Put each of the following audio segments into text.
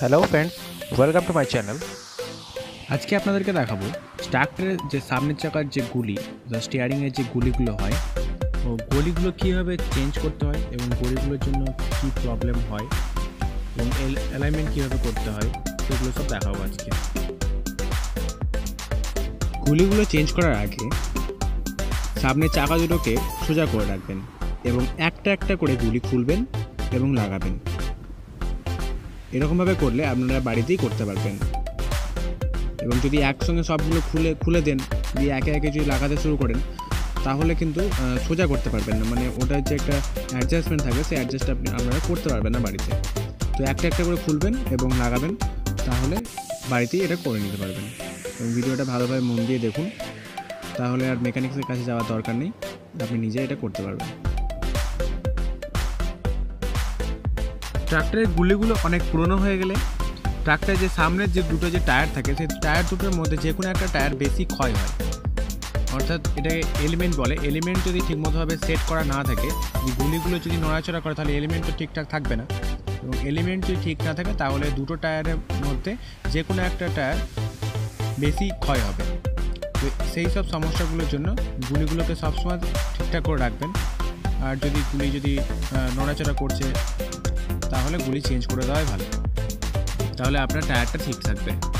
Hello friends welcome to my channel আজকে আপনাদেরকে দেখাবো ট্রাক্টরের যে সামনের চাকার যে গুলি বা স্টিয়ারিংয়ের যে গুলিগুলো হয়, ও গলিগুলো কীভাবে চেঞ্জ করতে হয় এবং গলিগুলোর জন্য কী প্রবলেম হয়, এবং অ্যালাইনমেন্ট কীভাবে করতে হয় সেগুলো সব দেখাবো আজকে। গুলিগুলো চেঞ্জ করার আগে সামনের চাকা দুটোকে সোজা করে রাখবেন এবং একটা একটা করে গুলি খুলবেন এবং লাগাবেন। এরকমভাবে করলে আপনারা বাড়িতেই করতে পারবেন। এবং যদি একসঙ্গে সবগুলো খুলে খুলে দেন, দিয়ে একে একে যদি লাগাতে শুরু করেন, তাহলে কিন্তু সোজা করতে পারবেন না। মানে ওটার যে একটা অ্যাডজাস্টমেন্ট থাকে সেই অ্যাডজাস্ট আপনি, আপনারা করতে পারবেন না বাড়িতে। তো একটা একটা করে খুলবেন এবং লাগাবেন, তাহলে বাড়িতেই এটা করে নিতে পারবেন। এবং ভিডিওটা ভালোভাবে মন দিয়ে দেখুন। তাহলে আর মেকানিক্সের কাছে যাওয়ার দরকার নেই। আপনি নিজে এটা করতে পারবেন। ট্রাক্টরের গুলিগুলো অনেক পুরনো হয়ে গেলে ট্রাক্টরের যে সামনের যে দুটো যে টায়ার থাকে, সেই টায়ার দুটোর মধ্যে যে কোনো একটা টায়ার বেশি ক্ষয় হয়। অর্থাৎ এটাকে এলিমেন্ট বলে। এলিমেন্ট যদি ঠিকমতোভাবে সেট করা না থাকে গুলিগুলো যদি নড়াচড়া করে, তাহলে এলিমেন্ট তো ঠিকঠাক থাকবে না। এবং এলিমেন্ট যদি ঠিক না থাকে, তাহলে দুটো টায়ারের মধ্যে যে কোনো একটা টায়ার বেশি ক্ষয় হবে। তো সেই সব সমস্যাগুলোর জন্য গুলিগুলোকে সবসময় ঠিকঠাক করে রাখবেন। আর যদি গুলি যদি নড়াচড়া করছে তাহলে গুলি চেঞ্জ করে দেওয়াই ভালো। তাহলে আপনার টায়ারটা ঠিক থাকবে।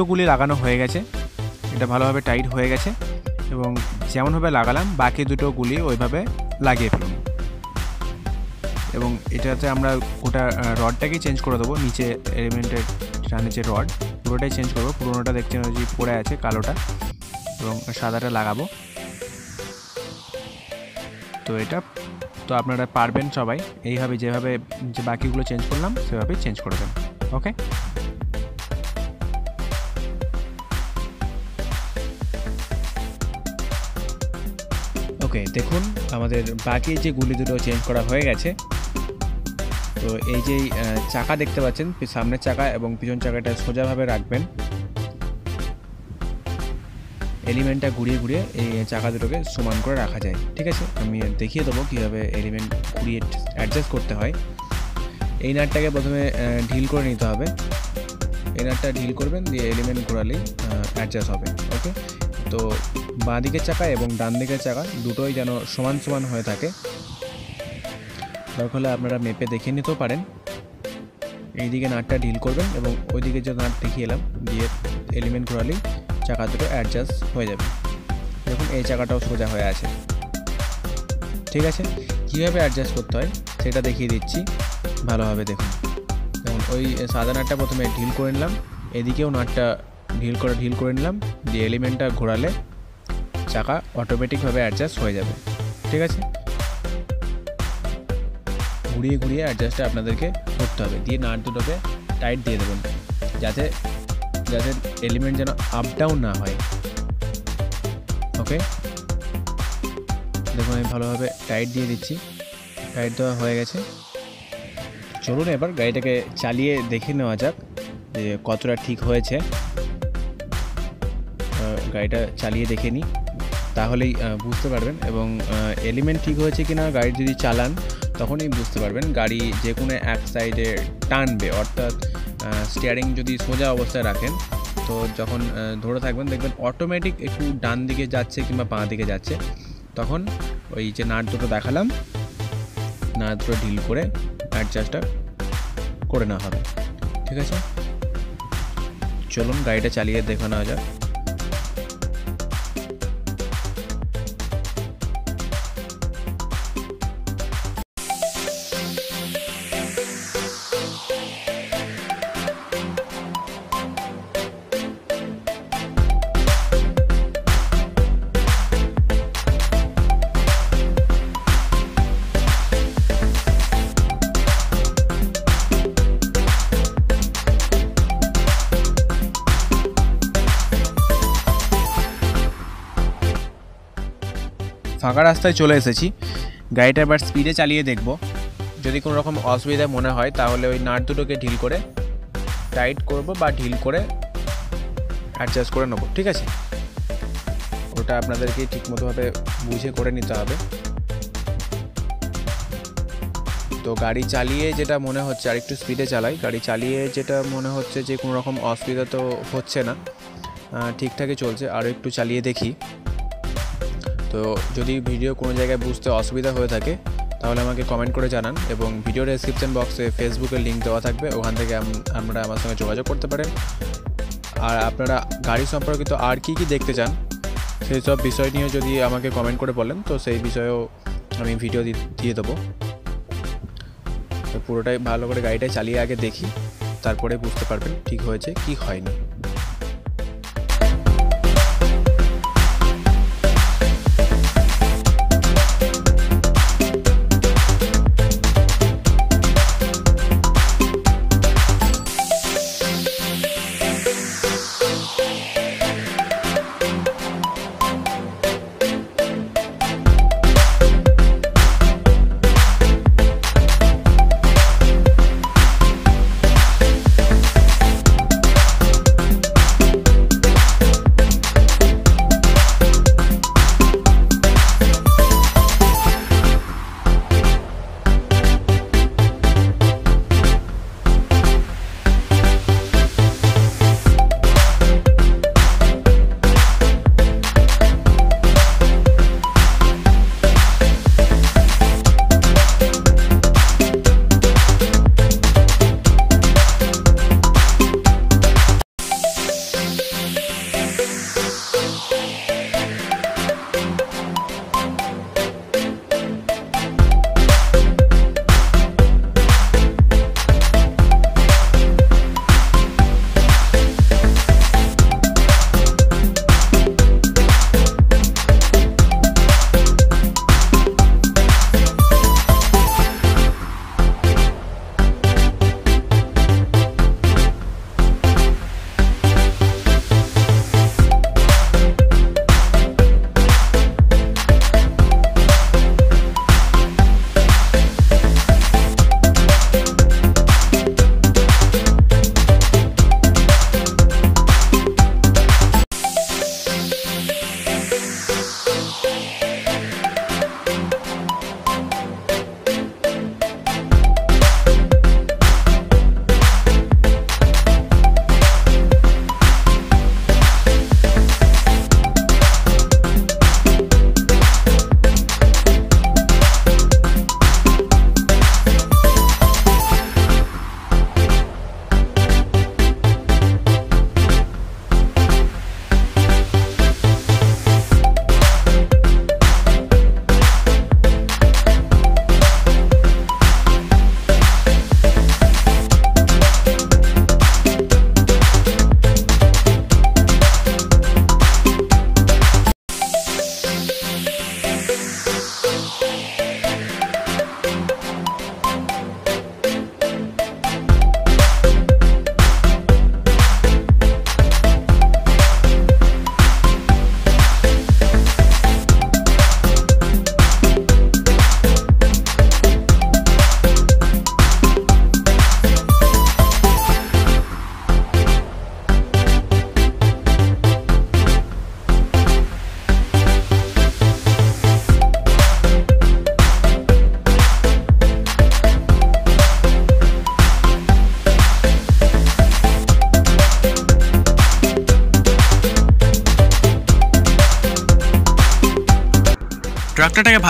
দুটো গুলি লাগানো হয়ে গেছে। এটা ভালোভাবে টাইট হয়ে গেছে এবং যেমনভাবে লাগালাম, বাকি দুটো গুলি ওইভাবে লাগিয়ে ফেলুন। এবং এটাতে আমরা ওটা রডটাকেই চেঞ্জ করে দেবো, নিচে এলিমেন্টের নিচে রড পুরোটাই চেঞ্জ করব। পুরোনোটা দেখতে যে পড়ে আছে কালোটা এবং সাদাটা লাগাবো। তো এটা, তো আপনারা পারবেন সবাই। এইভাবে যেভাবে যে বাকিগুলো চেঞ্জ করলাম, সেভাবেই চেঞ্জ করে দেবেন। ওকে ওকে, দেখুন, আমাদের বাকি যে গুলি দুটো চেঞ্জ করা হয়ে গেছে, তো এই যে চাকা দেখতে পাচ্ছেন সামনের চাকা এবং পিছন চাকাটা সোজাভাবে রাখবেন। এলিমেন্টটা ঘুরিয়ে ঘুরিয়ে এই চাকা দুটোকে সমান করে রাখা যায়, ঠিক আছে? আমি দেখিয়ে দেবো কীভাবে এলিমেন্ট ঘুরিয়ে অ্যাডজাস্ট করতে হয়। এই নাটটাকে প্রথমে ঢিল করে নিতে হবে। এই নাটটা ঢিল করবেন, দিয়ে এলিমেন্ট ঘোরালেই অ্যাডজাস্ট হবে ওকে তো বাঁ দিকের চাকা এবং ডান দিকের চাকা দুটোই যেন সমান সমান হয়ে থাকে। দরকার হলে আপনারা মেপে দেখে নিতেও পারেন। এইদিকে নাটটা ঢিল করবেন এবং ওইদিকে যে নাট দেখিয়ে এলাম, দিয়ে এলিমেন্ট ঘোরালেই চাকা দুটো অ্যাডজাস্ট হয়ে যাবে। দেখুন, এই চাকাটাও সোজা হয়ে আছে। ঠিক আছে? কীভাবে অ্যাডজাস্ট করতে হয় সেটা দেখিয়ে দিচ্ছি। ভালোভাবে দেখুন। যেমন ওই সাদা নাটটা প্রথমে ঢিল করে নিলাম। এদিকেও নাটটা ঢিল করে ঢিল করে নিলাম, দিয়ে এলিমেন্টটা ঘোরালে চাকা অটোমেটিকভাবে অ্যাডজাস্ট হয়ে যাবে, ঠিক আছে? ঘুরিয়ে ঘুরিয়ে অ্যাডজাস্টটা আপনাদেরকে করতে হবে, দিয়ে নাট দুটোকে টাইট দিয়ে দেবেন, যাতে যাতে এলিমেন্ট যেন আপ ডাউন না হয় ওকে দেখুন, আমি ভালোভাবে টাইট দিয়ে দিচ্ছি টাইট দেওয়া হয়ে গেছে। চলুন এবার গাড়িটাকে চালিয়ে দেখে নেওয়া যাক যে কতটা ঠিক হয়েছে। গাড়িটা চালিয়ে দেখে নিই, তাহলেই বুঝতে পারবেন এবং এলিমেন্ট ঠিক হয়েছে কি না গাড়ি যদি চালান, তখনই বুঝতে পারবেন গাড়ি যে কোনো এক সাইডে টানবে, অর্থাৎ স্টিয়ারিং যদি সোজা অবস্থায় রাখেন, তো যখন ধরে থাকবেন, দেখবেন অটোমেটিক একটু ডান দিকে যাচ্ছে কিংবা বাঁ দিকে যাচ্ছে, তখন ওই যে নাট দুটো দেখালাম, নাট দুটো ঢিল করে অ্যাডজাস্টটা করে নেওয়া হবে, ঠিক আছে? চলুন গাড়িটা চালিয়ে দেখে নেওয়া যাক। ফাঁকা রাস্তায় চলে এসেছি। গাড়িটা এবার স্পিডে চালিয়ে দেখব। যদি কোনো রকম অসুবিধা মনে হয়, তাহলে ওই নাট দুটোকে ঢিল করে টাইট করব বা ঢিল করে অ্যাডজাস্ট করে নেব, ঠিক আছে? ওটা আপনাদেরকে ঠিকমতোভাবে বুঝে করে নিতে হবে। তো গাড়ি চালিয়ে যেটা মনে হচ্ছে আর একটু স্পিডে চালাই। গাড়ি চালিয়ে যেটা মনে হচ্ছে যে কোনো রকম অসুবিধা তো হচ্ছে না। ঠিকঠাকই চলছে। আরও একটু চালিয়ে দেখি। তো যদি ভিডিও কোনো জায়গায় বুঝতে অসুবিধা হয়ে থাকে, তাহলে আমাকে কমেন্ট করে জানান এবং ভিডিও ডেসক্রিপশন বক্সে ফেসবুকের লিঙ্ক দেওয়া থাকবে। ওখান থেকে আপনারা আমার সঙ্গে যোগাযোগ করতে পারেন। আর আপনারা গাড়ি সম্পর্কিত আর কি কি দেখতে চান, সেই সব বিষয় নিয়ে যদি আমাকে কমেন্ট করে বলেন, তো সেই বিষয়েও আমি ভিডিও দিয়ে দেবো। তো পুরোটাই ভালো করে গাড়িটা চালিয়ে আগে দেখি, তারপরে বুঝতে পারবেন ঠিক হয়েছে কি হয়নি।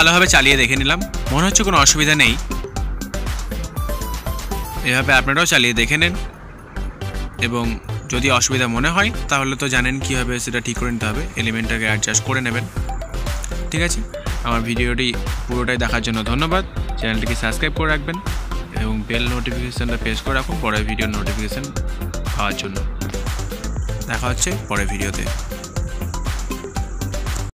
ভালোভাবে চালিয়ে দেখে নিলাম। মনে হচ্ছে কোনো অসুবিধা নেই। এভাবে আপনারাও চালিয়ে দেখে নেন। এবং যদি অসুবিধা মনে হয়, তাহলে তো জানেন কীভাবে সেটা ঠিক করে নিতে হবে। এলিমেন্টটাকে অ্যাডজাস্ট করে নেবেন। ঠিক আছে? আমার ভিডিওটি পুরোটাই দেখার জন্য ধন্যবাদ। চ্যানেলটিকে সাবস্ক্রাইব করে রাখবেন এবং বেল নোটিফিকেশানটা প্রেস করে রাখুন পরের ভিডিওর নোটিফিকেশান পাওয়ার জন্য। দেখা হচ্ছে পরের ভিডিওতে।